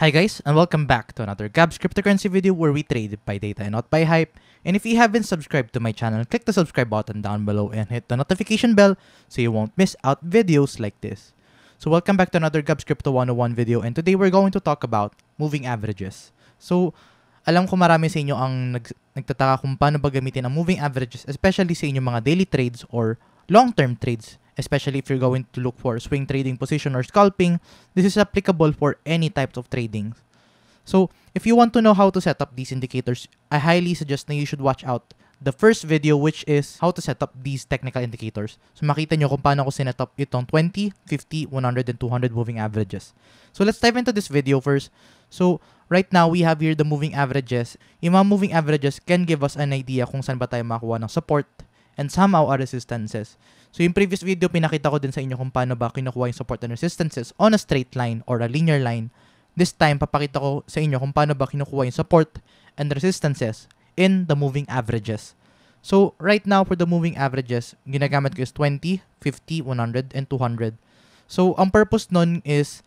Hi guys, and welcome back to another Gabs cryptocurrency video where we trade by data and not by hype. And if you haven't subscribed to my channel, click the subscribe button down below and hit the notification bell so you won't miss out videos like this. So welcome back to another Gabs Crypto 101 video and today we're going to talk about moving averages. So, alam ko marami sa inyo ang nag, nagtataka kung paano ba gamitin ang moving averages, especially sa inyong mga daily trades or long-term trades especially if you're going to look for swing trading position or scalping, this is applicable for any types of trading. So, if you want to know how to set up these indicators, I highly suggest na you should watch out the first video which is how to set up these technical indicators. So, makita nyo kung paano ko sinet up itong 20, 50, 100, and 200 moving averages. So, let's dive into this video first. So, right now, we have here the moving averages. Yung mga moving averages can give us an idea kung saan ba tayo makakuha ng support and somehow our resistances. So yung previous video, pinakita ko din sa inyo kung paano ba kinukuha yung support and resistances on a straight line or a linear line. This time, papakita ko sa inyo kung paano ba kinukuha yung support and resistances in the moving averages. So right now, for the moving averages, ginagamit ko is 20, 50, 100, and 200. So ang purpose nun is,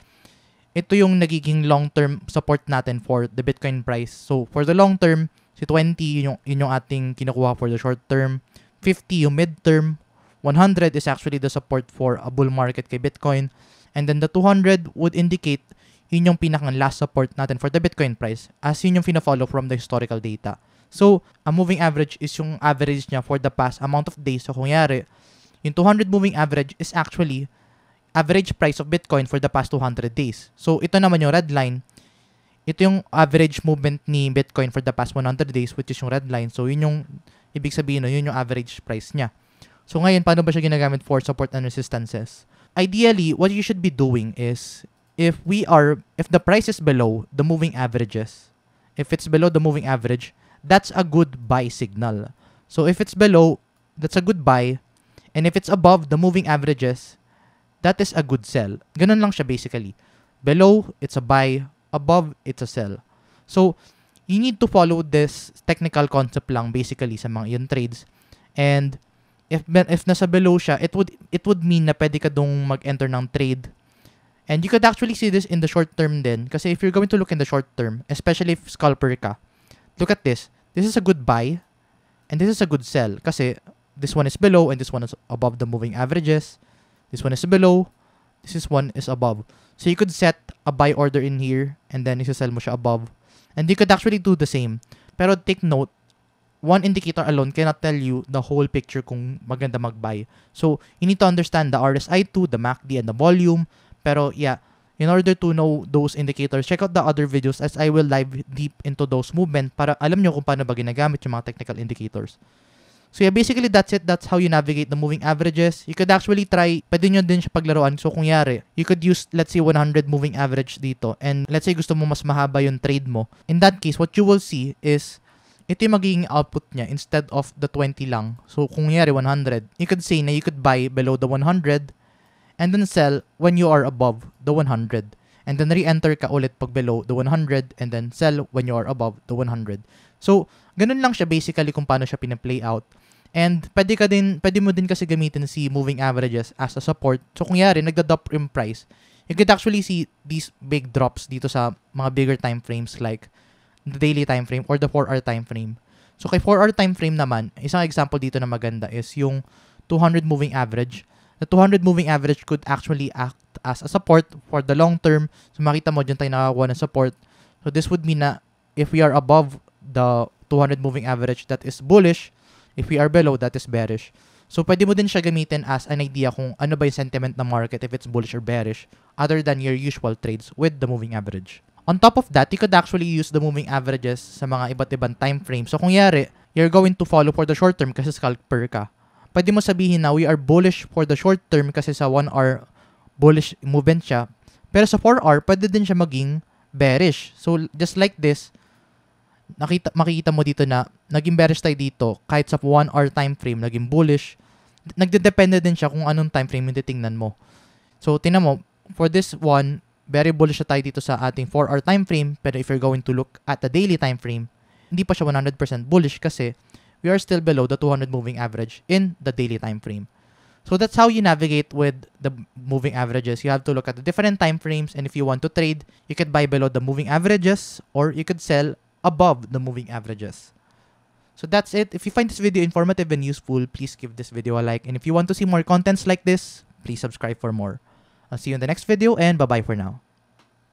ito yung nagiging long-term support natin for the Bitcoin price. So for the long term, si 20, yun yung, yun yung ating kinukuha for the short term. 50 yung mid-term, 100 is actually the support for a bull market kay Bitcoin. And then the 200 would indicate yun yung pinakang last support natin for the Bitcoin price as yun yung fina-follow from the historical data. So, a moving average is yung average niya for the past amount of days. So, kung yari, yung 200 moving average is actually average price of Bitcoin for the past 200 days. So, ito naman yung red line. Ito yung average movement ni Bitcoin for the past 100 days which is yung red line. So, yun yung, ibig sabihin, no, yun yung average price niya. So ngayon, paano ba siya ginagamit for support and resistances? Ideally, what you should be doing is if we are if the price is below the moving averages, if it's below the moving average, that's a good buy signal. So if it's below, that's a good buy. And if it's above the moving averages, that is a good sell. Ganun lang siya basically. Below, it's a buy. Above, it's a sell. So, you need to follow this technical concept lang basically sa mga yun trades. And if if nasa below siya, it would it would mean na pwede ka dong mag-enter ng trade. And you could actually see this in the short term din. Kasi if you're going to look in the short term, especially if scalper ka, look at this. This is a good buy and this is a good sell. Kasi this one is below and this one is above the moving averages. This one is below. This is one is above. So you could set a buy order in here and then isa-sell mo siya above. And you could actually do the same. Pero take note, one indicator alone cannot tell you the whole picture kung maganda mag-buy. So, you need to understand the RSI2, the MACD, and the volume. Pero, yeah, in order to know those indicators, check out the other videos as I will dive deep into those movement para alam nyo kung paano ba ginagamit yung mga technical indicators. So yeah, basically that's it. That's how you navigate the moving averages. You could actually try, pwede nyo din siya paglaruan. So kung yari, you could use, let's say, 100 moving average dito. And let's say gusto mo mas mahaba yung trade mo. In that case, what you will see is ito yung magiging output niya instead of the 20 lang. So, kung nangyari 100, you could say na you could buy below the 100 and then sell when you are above the 100. And then re-enter ka ulit pag below the 100 and then sell when you are above the 100. So, ganun lang siya basically kung paano siya pina-play out. And pwede ka din, pwede mo din kasi gamitin si moving averages as a support. So, kung yari, nagda-drop yung price, you could actually see these big drops dito sa mga bigger time frames like the daily time frame or the 4-hour time frame. So kay 4-hour time frame naman, isang example dito na maganda is yung 200 moving average. The 200 moving average could actually act as a support for the long term. So makita mo dyan tayo nakakuha ng support. So this would mean na if we are above the 200 moving average, that is bullish. If we are below, that is bearish. So pwede mo din siya gamitin as an idea kung ano ba yung sentiment ng market if it's bullish or bearish other than your usual trades with the moving average. On top of that, you could actually use the moving averages sa mga iba't ibang time frame. So kung yari, you're going to follow for the short term kasi scalper ka. Pwede mo sabihin na we are bullish for the short term kasi sa 1 hour bullish movement siya. Pero sa 4 hour, pwede din siya maging bearish. So just like this, nakita, makikita mo dito na naging bearish tayo dito kahit sa 1 hour time frame naging bullish. Nagdedepende din siya kung anong time frame yung titingnan mo. So, tinan mo, for this one, very bullish siya tayo dito sa ating 4-hour time frame. Pero if you're going to look at the daily time frame, hindi pa siya 100% bullish kasi we are still below the 200 moving average in the daily time frame. So that's how you navigate with the moving averages. You have to look at the different time frames and if you want to trade, you could buy below the moving averages or you could sell above the moving averages. So that's it. If you find this video informative and useful, please give this video a like. And if you want to see more contents like this, please subscribe for more. I'll see you in the next video and bye-bye for now.